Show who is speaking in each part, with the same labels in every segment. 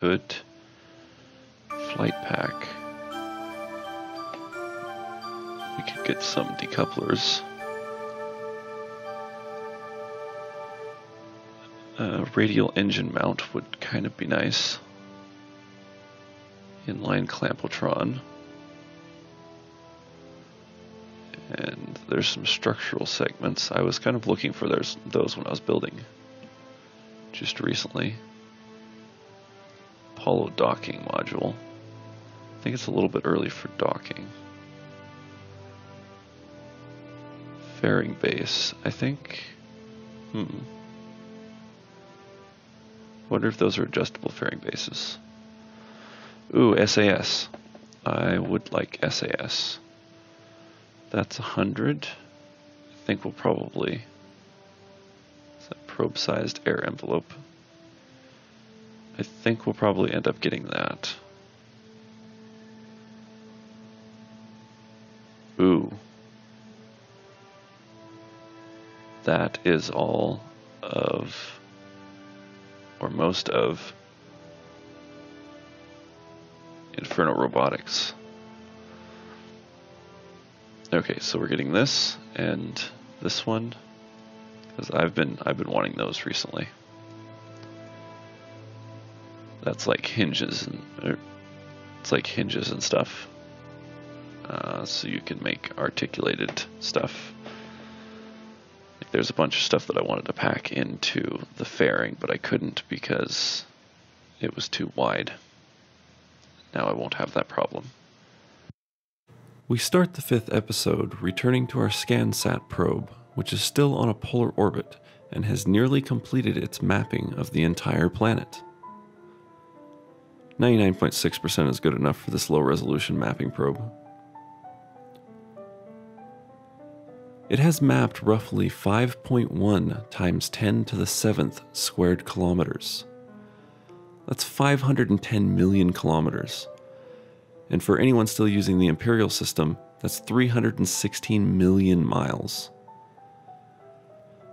Speaker 1: Good. Flight pack. We could get some decouplers. Uh, radial engine mount would kind of be nice. Inline clampotron. And there's some structural segments. I was kind of looking for those when I was building just recently. Apollo docking module. I think it's a little bit early for docking. Fairing base, I think. Hmm. Wonder if those are adjustable fairing bases. Ooh, SAS. I would like SAS. That's a hundred. I think we'll probably. Is that probe-sized air envelope? I think we'll probably end up getting that. Ooh. That is all of, or most of, Infernal Robotics. Okay, so we're getting this and this one because I've been I've been wanting those recently. That's like hinges and er, it's like hinges and stuff. Uh, so you can make articulated stuff. Like there's a bunch of stuff that I wanted to pack into the fairing, but I couldn't because it was too wide. Now I won't have that problem. We start the fifth episode returning to our ScanSat probe, which is still on a polar orbit and has nearly completed its mapping of the entire planet. 99.6% is good enough for this low resolution mapping probe. It has mapped roughly 5.1 times 10 to the 7th squared kilometers. That's 510 million kilometers. And for anyone still using the Imperial system, that's 316 million miles.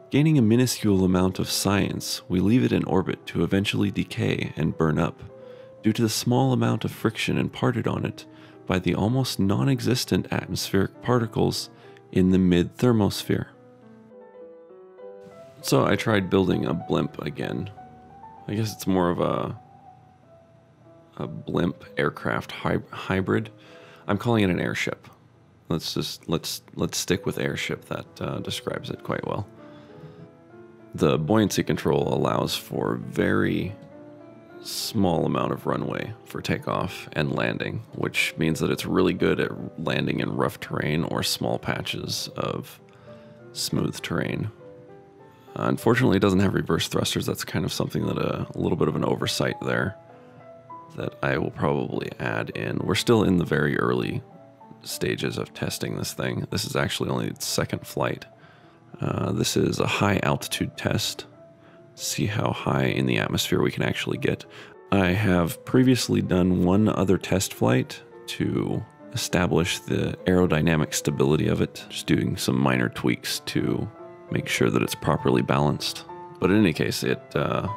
Speaker 1: Gaining a minuscule amount of science, we leave it in orbit to eventually decay and burn up, due to the small amount of friction imparted on it by the almost non existent atmospheric particles in the mid thermosphere. So I tried building a blimp again. I guess it's more of a a blimp aircraft hy- hybrid. I'm calling it an airship. Let's just let's let's stick with airship. That uh, describes it quite well. The buoyancy control allows for very small amount of runway for takeoff and landing, which means that it's really good at landing in rough terrain or small patches of smooth terrain. unfortunately, it doesn't have reverse thrusters. That's kind of something that a, uh, a little bit of an oversight there that I will probably add in. We're still in the very early stages of testing this thing. This is actually only its second flight. Uh, this is a high altitude test. See how high in the atmosphere we can actually get. I have previously done one other test flight to establish the aerodynamic stability of it, just doing some minor tweaks to make sure that it's properly balanced. But in any case, it uh,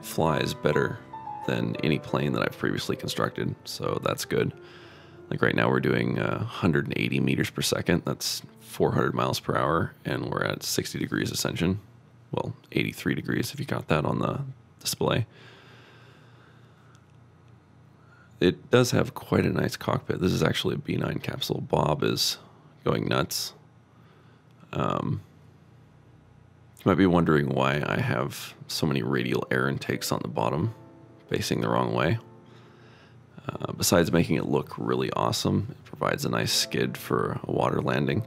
Speaker 1: flies better than any plane that I've previously constructed, so that's good. Like right now, we're doing uh, 180 meters per second. That's 400 miles per hour, and we're at 60 degrees ascension. Well, 83 degrees if you got that on the display. It does have quite a nice cockpit. This is actually a B9 capsule. Bob is going nuts. Um, you might be wondering why I have so many radial air intakes on the bottom facing the wrong way. Uh, besides making it look really awesome, it provides a nice skid for a water landing,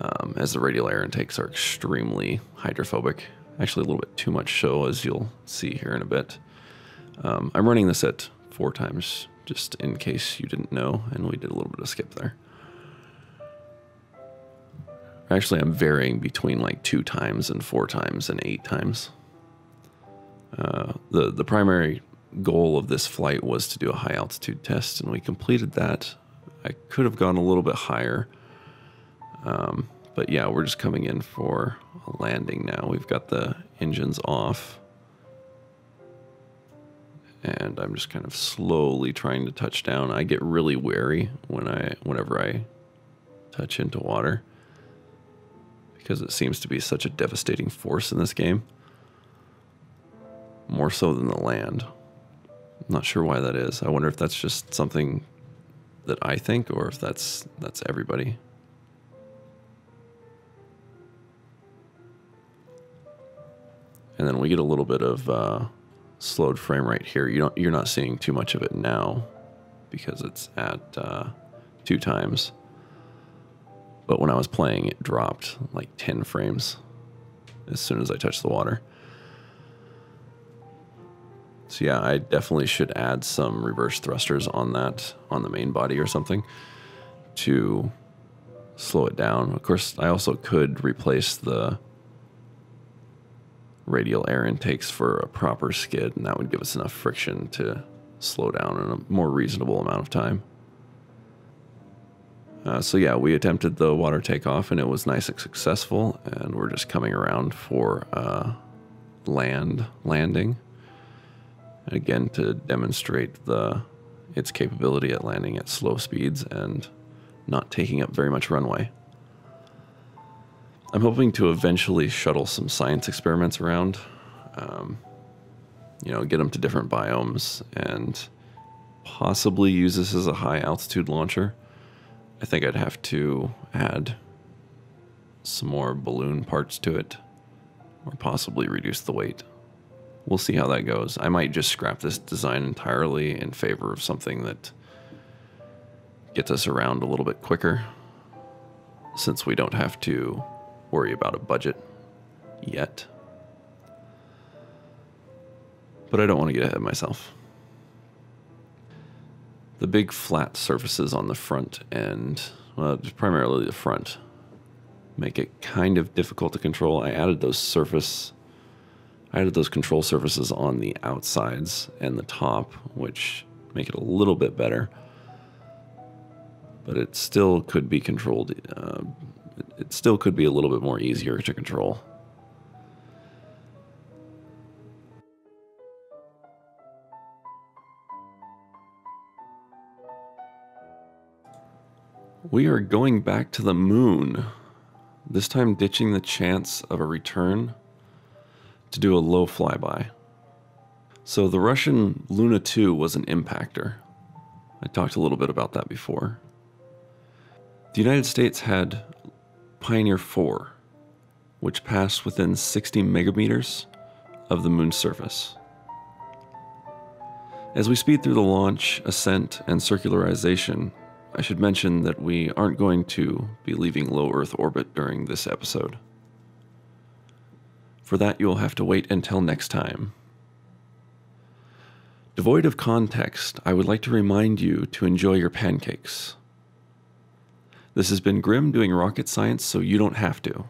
Speaker 1: um, as the radial air intakes are extremely hydrophobic. Actually, a little bit too much so, as you'll see here in a bit. Um, I'm running this at four times, just in case you didn't know, and we did a little bit of skip there. Actually, I'm varying between like two times and four times and eight times. Uh, the the primary goal of this flight was to do a high altitude test, and we completed that. I could have gone a little bit higher, um, but yeah, we're just coming in for a landing now. We've got the engines off, and I'm just kind of slowly trying to touch down. I get really wary when I whenever I touch into water because it seems to be such a devastating force in this game. More so than the land. I'm not sure why that is. I wonder if that's just something that I think or if that's that's everybody. And then we get a little bit of uh, slowed frame rate here. You don't, you're not seeing too much of it now because it's at uh, two times. But when I was playing, it dropped like 10 frames as soon as I touched the water. So yeah, I definitely should add some reverse thrusters on that, on the main body or something to slow it down. Of course, I also could replace the radial air intakes for a proper skid, and that would give us enough friction to slow down in a more reasonable amount of time. Uh, so yeah, we attempted the water takeoff, and it was nice and successful, and we're just coming around for uh, land landing. Again, to demonstrate the its capability at landing at slow speeds and not taking up very much runway. I'm hoping to eventually shuttle some science experiments around. Um, you know, get them to different biomes and possibly use this as a high altitude launcher. I think I'd have to add some more balloon parts to it or possibly reduce the weight. We'll see how that goes. I might just scrap this design entirely in favor of something that gets us around a little bit quicker since we don't have to worry about a budget yet. But I don't want to get ahead of myself. The big flat surfaces on the front end, well, primarily the front, make it kind of difficult to control. I added those surface, I added those control surfaces on the outsides and the top, which make it a little bit better. But it still could be controlled uh, it still could be a little bit more easier to control. We are going back to the moon, this time ditching the chance of a return to do a low flyby. So the Russian Luna 2 was an impactor. I talked a little bit about that before. The United States had Pioneer 4, which passed within 60 megameters of the moon's surface. As we speed through the launch, ascent, and circularization, I should mention that we aren't going to be leaving low Earth orbit during this episode. For that, you'll have to wait until next time. Devoid of context, I would like to remind you to enjoy your pancakes. This has been Grim doing rocket science so you don't have to.